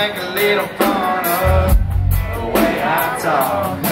make a little fun of the way I talk.